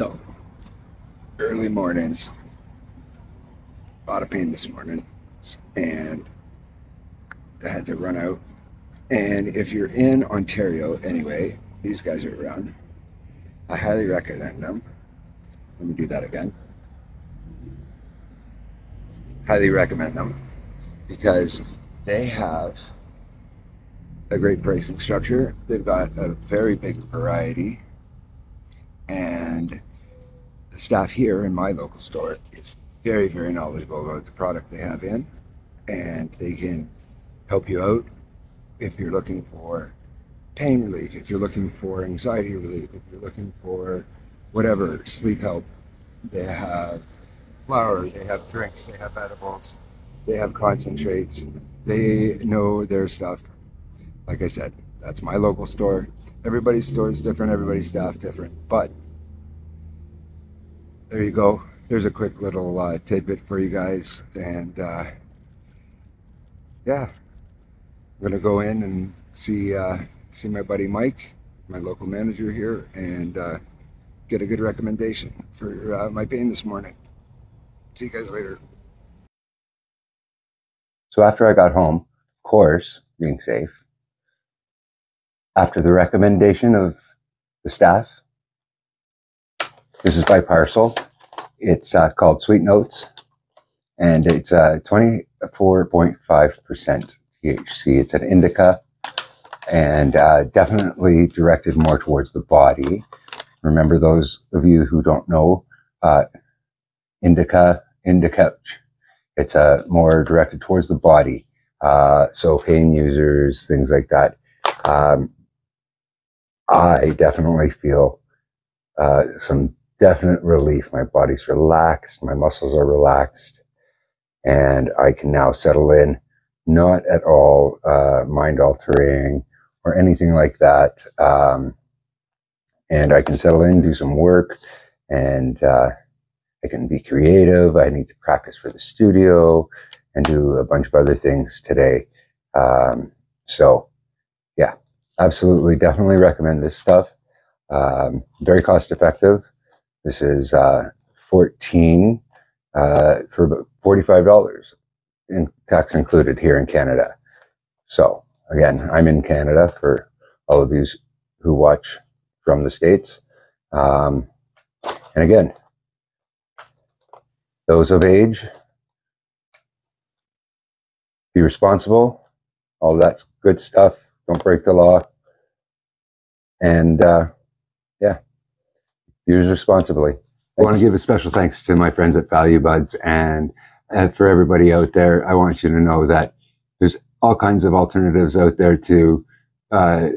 So, early mornings, a lot of pain this morning, and I had to run out. And if you're in Ontario anyway, these guys are around. I highly recommend them. Let me do that again. Highly recommend them because they have a great pricing structure. They've got a very big variety and staff here in my local store is very, very knowledgeable about the product they have in, and they can help you out if you're looking for pain relief, if you're looking for anxiety relief, if you're looking for whatever sleep help. They have flour, they have drinks, they have edibles, they have concentrates. They know their stuff. Like I said, that's my local store. Everybody's store is different, everybody's staff different, but there you go. There's a quick little uh, tidbit for you guys. And uh, yeah, I'm gonna go in and see uh, see my buddy Mike, my local manager here, and uh, get a good recommendation for uh, my pain this morning. See you guys later. So after I got home, of course, being safe, after the recommendation of the staff, this is by parcel. It's uh, called Sweet Notes, and it's uh, 24.5% THC. It's an indica, and uh, definitely directed more towards the body. Remember, those of you who don't know, uh, indica, indica, it's uh, more directed towards the body. Uh, so pain users, things like that. Um, I definitely feel uh, some definite relief. My body's relaxed, my muscles are relaxed, and I can now settle in, not at all uh, mind altering or anything like that. Um, and I can settle in, do some work, and uh, I can be creative. I need to practice for the studio and do a bunch of other things today. Um, so, yeah, absolutely, definitely recommend this stuff. Um, very cost effective. This is uh, 14 uh, for about $45 in tax included here in Canada. So again, I'm in Canada for all of you who watch from the States. Um, and again, those of age, be responsible, all that's good stuff. Don't break the law. And uh, use responsibly. I want to give a special thanks to my friends at Value Buds and, and for everybody out there. I want you to know that there's all kinds of alternatives out there to uh,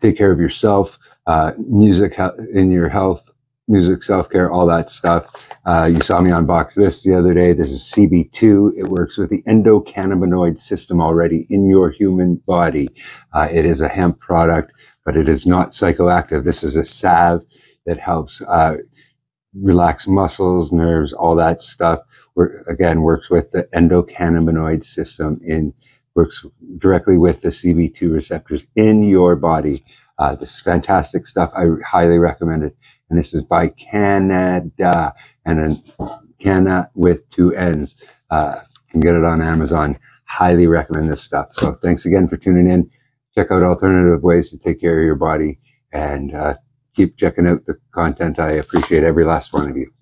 take care of yourself, uh, music in your health, music, self-care, all that stuff. Uh, you saw me unbox this the other day. This is CB2. It works with the endocannabinoid system already in your human body. Uh, it is a hemp product, but it is not psychoactive. This is a salve that helps uh, relax muscles, nerves, all that stuff. Work, again, works with the endocannabinoid system in works directly with the CB2 receptors in your body. Uh, this is fantastic stuff. I highly recommend it. And this is by Canada and then Canada with two N's. Uh, can get it on Amazon. Highly recommend this stuff. So thanks again for tuning in. Check out alternative ways to take care of your body and uh, keep checking out the content. I appreciate every last one of you.